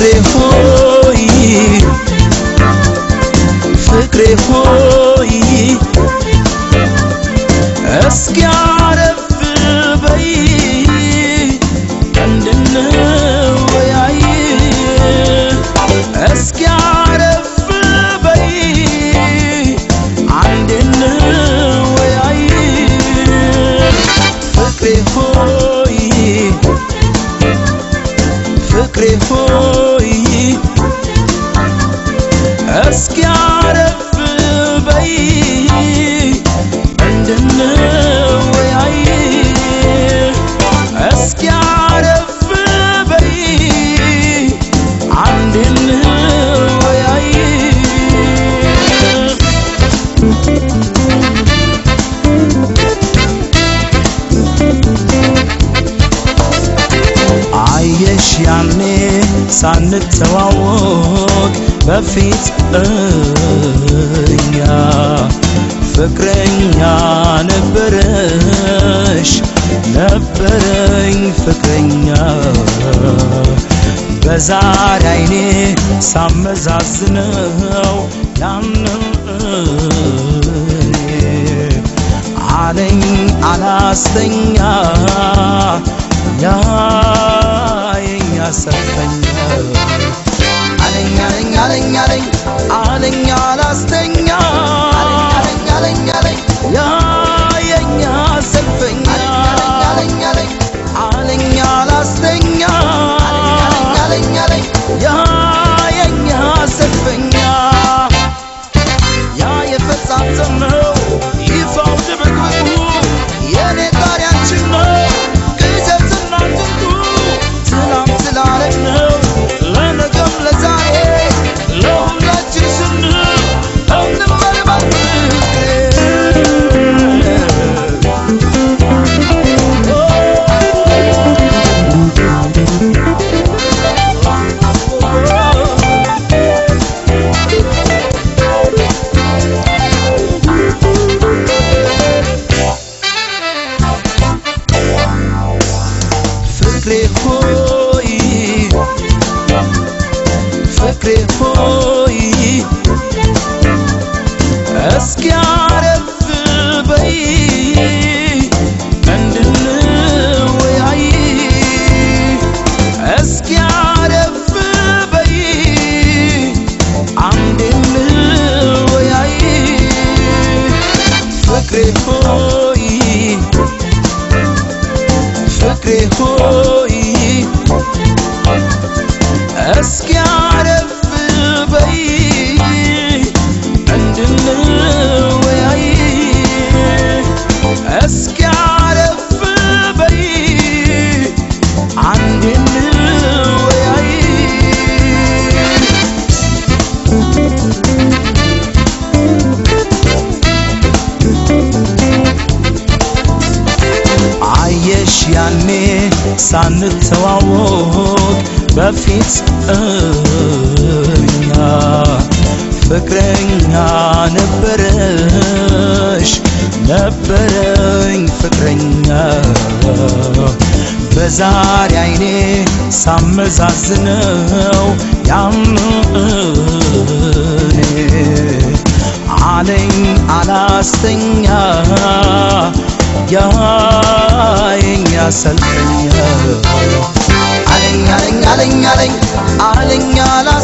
ፍቅሬ ሆይ ፍቅሬ ሆይ እስኪ አረፍ በይ እንድንወያይ እስኪ አረፍ በይ አንድ እንወያይ ፍቅሬ ሆይ ፍቅሬ ሆይ أسكي عارف بي አየሽ ያኔ ሳንተዋወቅ በፊት እኛ ፍቅረኛ ነበረሽ ነበረኝ ፍቅረኛ። በዛሬ አይኔ ሳመዛዝነው ያንን አለኝ አላስተኛ ያየኛ crer foi. Foi, crer, foi. ያኔ ሳንተዋወቅ በፊት እኛ ፍቅረኛ ነበረሽ ነበረኝ ፍቅረኛ በዛሬ አይኔ ሳመዛዝነው ያን እኔ። አለኝ አላስተኛ ያየኛ ሰልፈኛ አለኝ አለኝ አለኝ አለኝ አለኝ አላስተኛ